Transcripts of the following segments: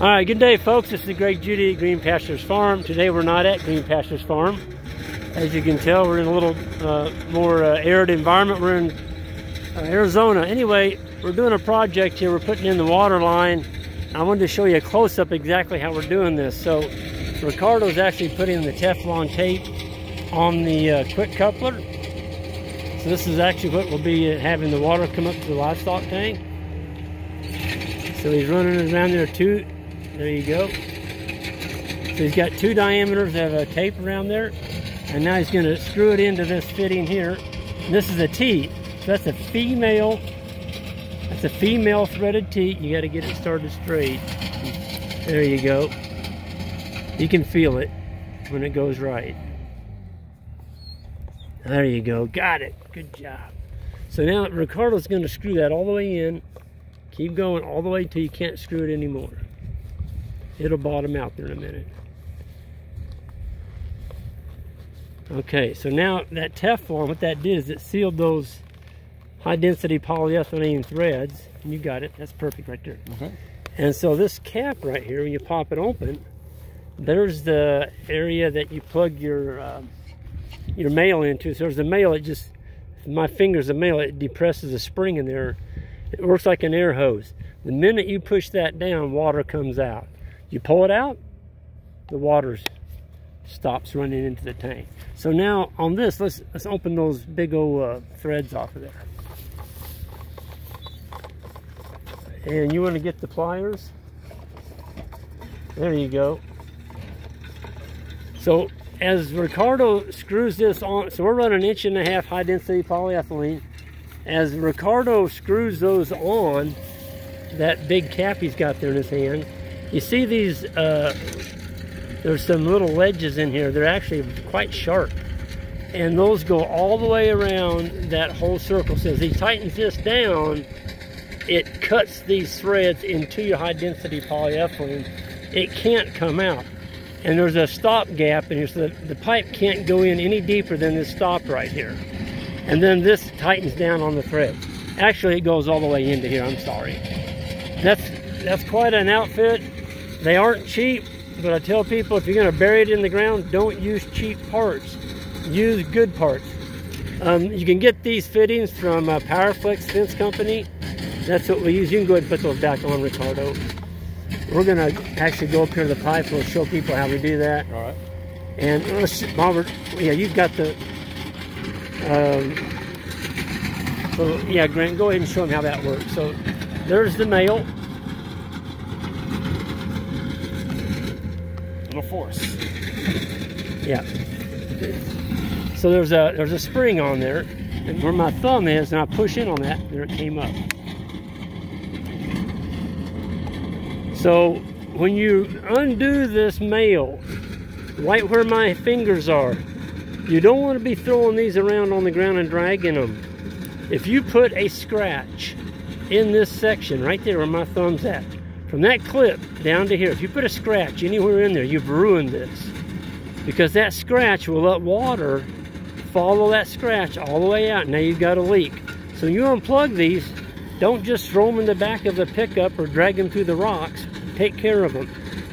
All right, good day, folks. This is Greg Judy at Green Pastures Farm. Today we're not at Green Pastures Farm. As you can tell, we're in a little uh, more uh, arid environment. We're in uh, Arizona. Anyway, we're doing a project here. We're putting in the water line. I wanted to show you a close-up exactly how we're doing this. So Ricardo's actually putting the Teflon tape on the uh, quick coupler. So this is actually what will be having the water come up to the livestock tank. So he's running around there too there you go. So he's got two diameters of a tape around there. And now he's going to screw it into this fitting here. And this is a T. So that's a female. That's a female threaded T. You got to get it started straight. There you go. You can feel it when it goes right. There you go. Got it. Good job. So now Ricardo's going to screw that all the way in. Keep going all the way till you can't screw it anymore. It'll bottom out there in a minute. Okay, so now that Teflon, what that did is it sealed those high density polyethylene threads. And you got it, that's perfect right there. Okay. And so this cap right here, when you pop it open, there's the area that you plug your uh, your male into. So there's the male, it just, my finger's the male, it depresses a spring in there. It works like an air hose. The minute you push that down, water comes out. You pull it out, the water stops running into the tank. So now on this, let's, let's open those big old uh, threads off of there. And you want to get the pliers. There you go. So as Ricardo screws this on, so we're running an inch and a half high density polyethylene. As Ricardo screws those on, that big cap he's got there in his hand, you see these, uh, there's some little ledges in here. They're actually quite sharp. And those go all the way around that whole circle. So as he tightens this down, it cuts these threads into your high density polyethylene. It can't come out. And there's a stop gap in here so that the pipe can't go in any deeper than this stop right here. And then this tightens down on the thread. Actually, it goes all the way into here, I'm sorry. That's, that's quite an outfit. They aren't cheap, but I tell people if you're going to bury it in the ground, don't use cheap parts. Use good parts. Um, you can get these fittings from uh, Powerflex Fence Company. That's what we use. You can go ahead and put those back on, Ricardo. We're going to actually go up here to the pipe. We'll show people how we do that. All right. And uh, Robert, yeah, you've got the. Um, so yeah, Grant, go ahead and show them how that works. So there's the male. Force. Yeah. So there's a there's a spring on there, and where my thumb is, and I push in on that, there it came up. So when you undo this male, right where my fingers are, you don't want to be throwing these around on the ground and dragging them. If you put a scratch in this section, right there where my thumb's at, from that clip down to here, if you put a scratch anywhere in there, you've ruined this. Because that scratch will let water follow that scratch all the way out. Now you've got a leak. So you unplug these, don't just throw them in the back of the pickup or drag them through the rocks. Take care of them.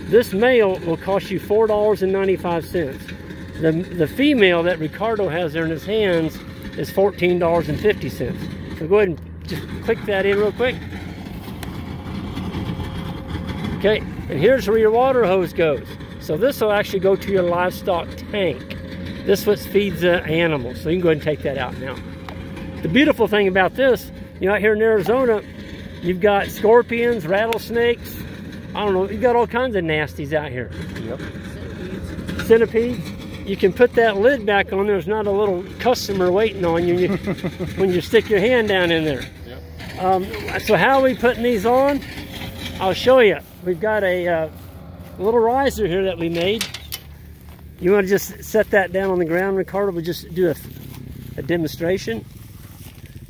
This male will cost you $4.95. The, the female that Ricardo has there in his hands is $14.50. So go ahead and just click that in real quick. Okay, and here's where your water hose goes. So this will actually go to your livestock tank. This what feeds the animals. So you can go ahead and take that out now. The beautiful thing about this, you know, out here in Arizona, you've got scorpions, rattlesnakes, I don't know, you've got all kinds of nasties out here. Yep. Centipedes. You can put that lid back on. There's not a little customer waiting on you, when you stick your hand down in there. Yep. Um, so how are we putting these on? I'll show you. We've got a uh, little riser here that we made. You want to just set that down on the ground, Ricardo? We'll just do a, a demonstration.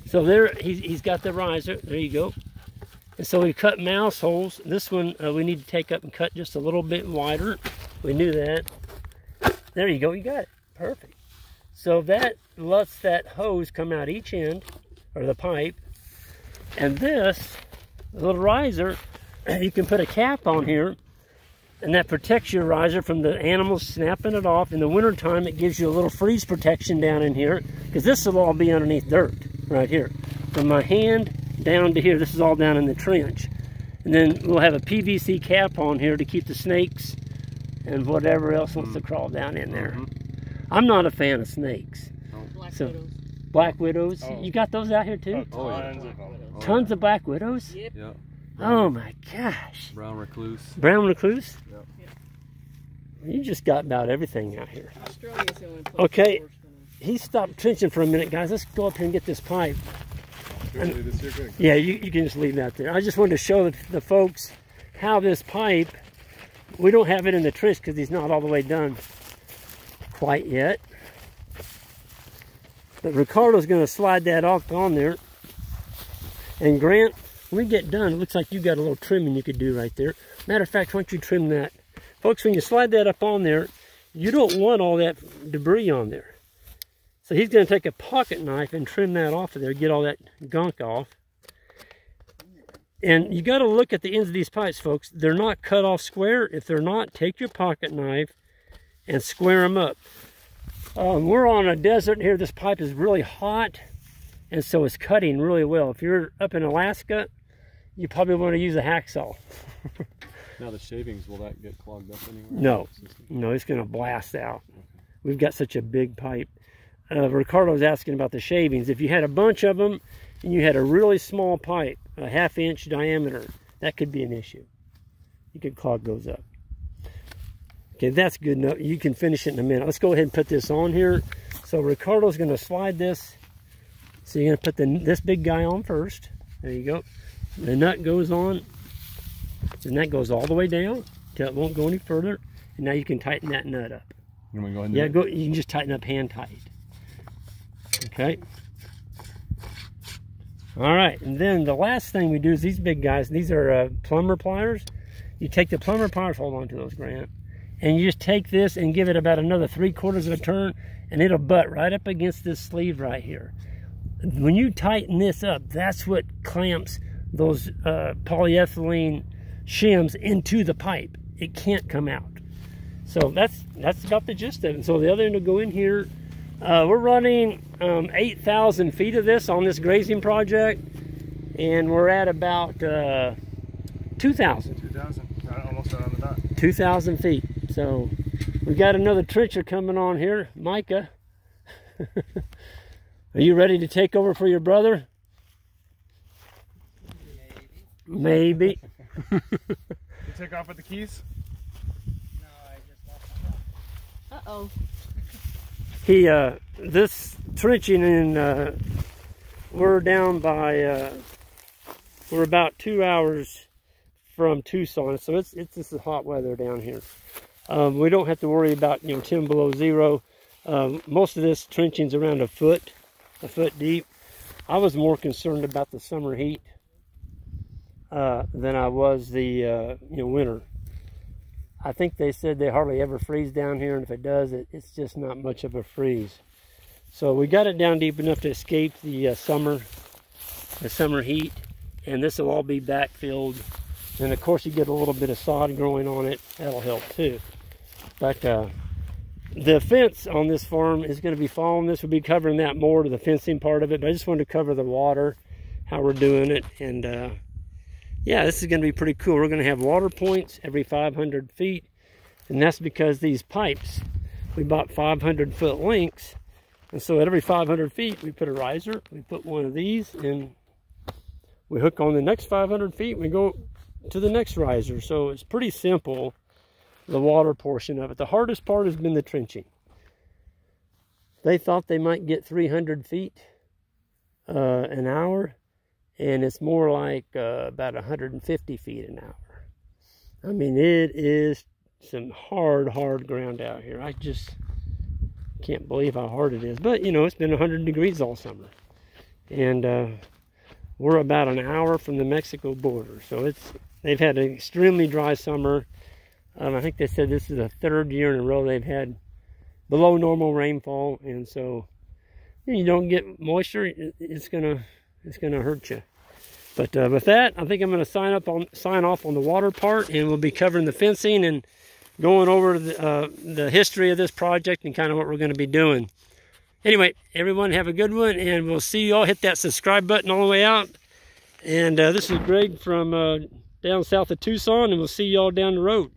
So there, he's, he's got the riser. There you go. And so we cut mouse holes. This one uh, we need to take up and cut just a little bit wider. We knew that. There you go, you got it. Perfect. So that lets that hose come out each end, or the pipe. And this little riser you can put a cap on here and that protects your riser from the animals snapping it off. In the wintertime, it gives you a little freeze protection down in here because this will all be underneath dirt right here. From my hand down to here, this is all down in the trench. And then we'll have a PVC cap on here to keep the snakes and whatever else wants to mm-hmm. crawl down in there. Mm-hmm. I'm not a fan of snakes. Oh. Black So- widows. Black widows, Oh. you got those out here too? Oh, yeah. Tons of them. Oh, tons of black widows? Yep. Yeah. Oh my gosh. Brown recluse. Brown recluse? Yep. You just got about everything out here. Australia's the only place Okay. where it's gonna- He stopped trenching for a minute, guys. Let's go up here and get this pipe. Usually this year. Yeah, you, you can just leave that there. I just wanted to show the, the folks how this pipe, we don't have it in the trench because he's not all the way done quite yet. But Ricardo's going to slide that off on there. And Grant, when we get done, it looks like you got a little trimming you could do right there. Matter of fact, why don't you trim that? Folks, when you slide that up on there, you don't want all that debris on there. So he's going to take a pocket knife and trim that off of there, get all that gunk off. And you got to look at the ends of these pipes, folks. They're not cut off square. If they're not, take your pocket knife and square them up. Um, we're on a desert here. This pipe is really hot, and so it's cutting really well. If you're up in Alaska, you probably want to use a hacksaw. Now the shavings, will that get clogged up anywhere? No. No, it's going to blast out. We've got such a big pipe. Uh, Ricardo's asking about the shavings. If you had a bunch of them and you had a really small pipe, a half inch diameter, that could be an issue. You could clog those up. Okay, that's good enough. You can finish it in a minute. Let's go ahead and put this on here. So Ricardo's going to slide this. So you're going to put the, this big guy on first. There you go. The nut goes on. and that goes all the way down till it won't go any further. And now you can tighten that nut up. You want to go ahead and Yeah, go. You can just tighten up hand tight. Okay. All right, and then the last thing we do is these big guys. These are uh, plumber pliers. You take the plumber pliers. Hold on to those, Grant. And you just take this and give it about another three quarters of a turn, and it'll butt right up against this sleeve right here. When you tighten this up, that's what clamps those uh, polyethylene shims into the pipe. It can't come out. So that's that's about the gist of it. So the other end will go in here. Uh, we're running um, 8,000 feet of this on this grazing project, and we're at about uh, 2,000. 2000. Almost on the dot. 2,000 feet. So we've got another trencher coming on here, Micah. Are you ready to take over for your brother? Maybe. You take off with the keys? Uh-oh. He, uh, this trenching in, uh, we're down by, uh, we're about two hours from Tucson, so it's, it's, this is hot weather down here. Um, we don't have to worry about, you know, 10 below zero. Um, most of this trenching's around a foot, a foot deep. I was more concerned about the summer heat, uh, than I was the, uh, you know, winter. I think they said they hardly ever freeze down here, and if it does, it, it's just not much of a freeze. So we got it down deep enough to escape the uh, summer, the summer heat, and this will all be backfilled. And of course, you get a little bit of sod growing on it. That'll help too. But uh, the fence on this farm is going to be following this. We'll be covering that more to the fencing part of it. But I just wanted to cover the water, how we're doing it, and uh, yeah, this is going to be pretty cool. We're going to have water points every 500 feet, and that's because these pipes, we bought 500 foot lengths, and so at every 500 feet, we put a riser, we put one of these, and we hook on the next 500 feet, we go to the next riser. So it's pretty simple, the water portion of it. The hardest part has been the trenching. They thought they might get 300 feet uh, an hour, and it's more like uh, about 150 feet an hour. I mean, it is some hard, hard ground out here. I just can't believe how hard it is. But, you know, it's been 100 degrees all summer. And uh, we're about an hour from the Mexico border. So it's they've had an extremely dry summer. Um, I think they said this is the third year in a row they've had below normal rainfall. And so you don't get moisture, it's gonna it's gonna hurt you. But uh, with that, I think I'm going to sign up on sign off on the water part, and we'll be covering the fencing and going over the, uh, the history of this project and kind of what we're going to be doing. Anyway, everyone have a good one, and we'll see you all. Hit that subscribe button all the way out. And uh, this is Greg from uh, down south of Tucson, and we'll see you all down the road.